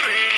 Glory.